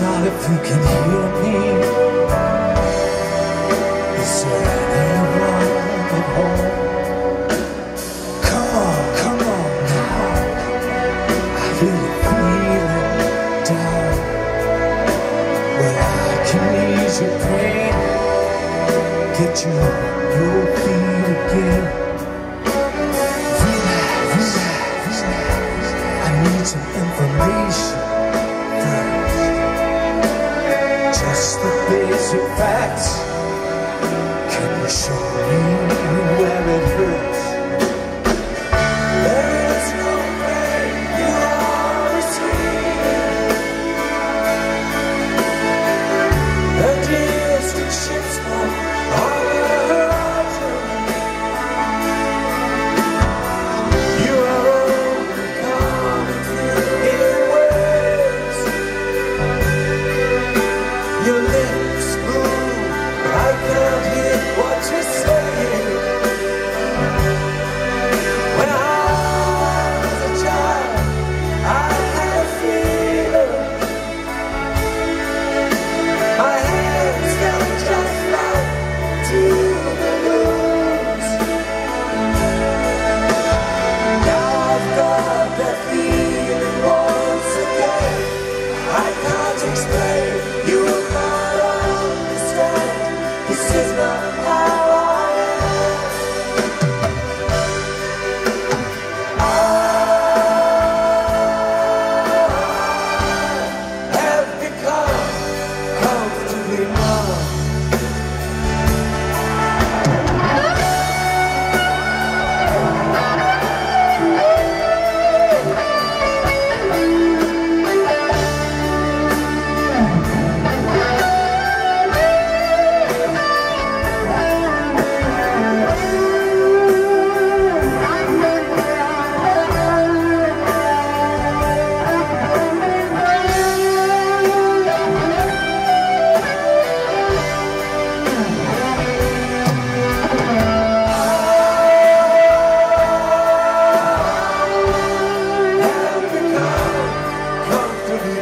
not if you can hear me facts. Can you show me?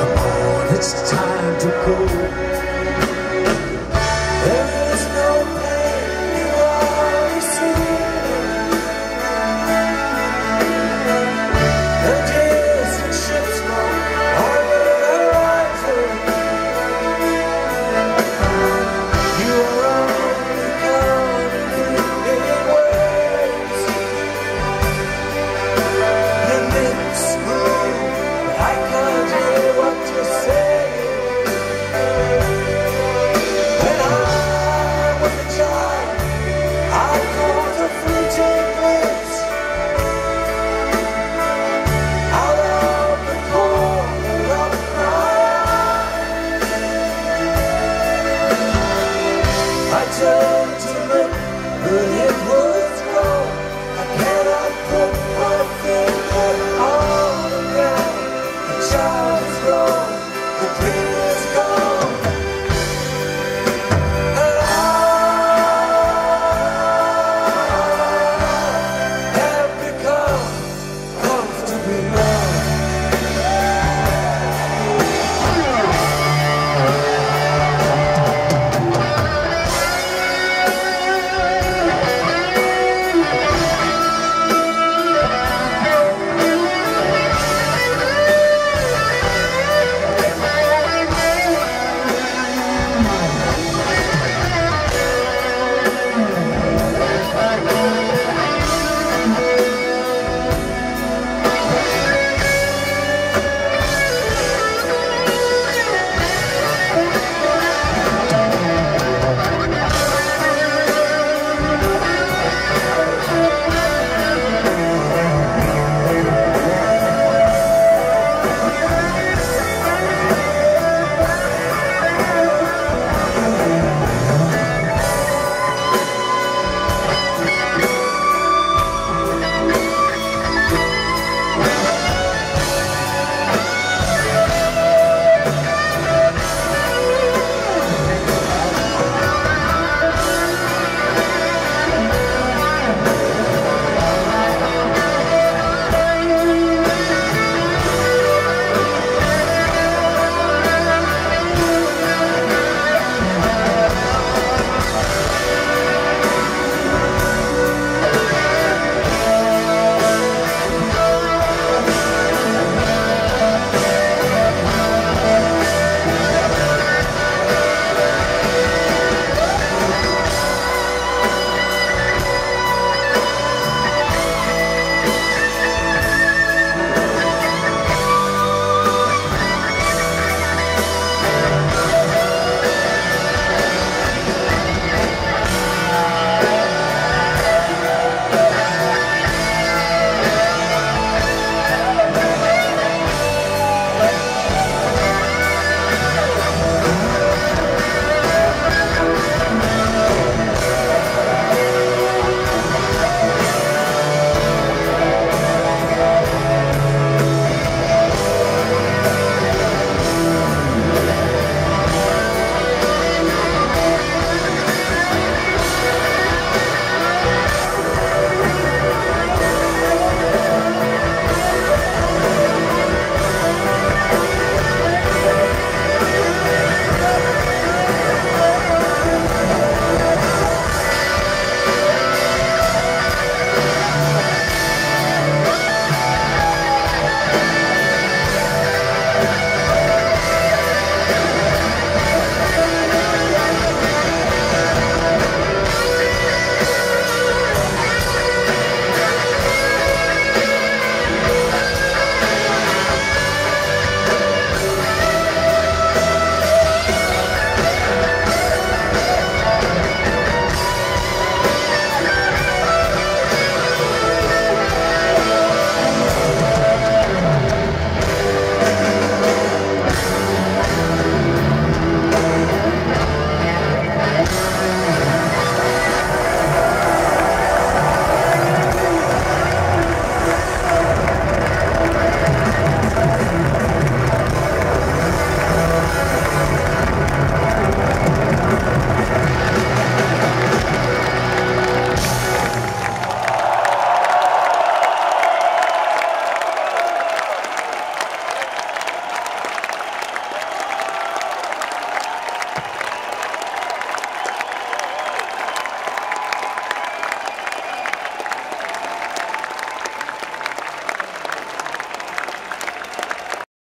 Come on, it's time to go. There is no turn to look the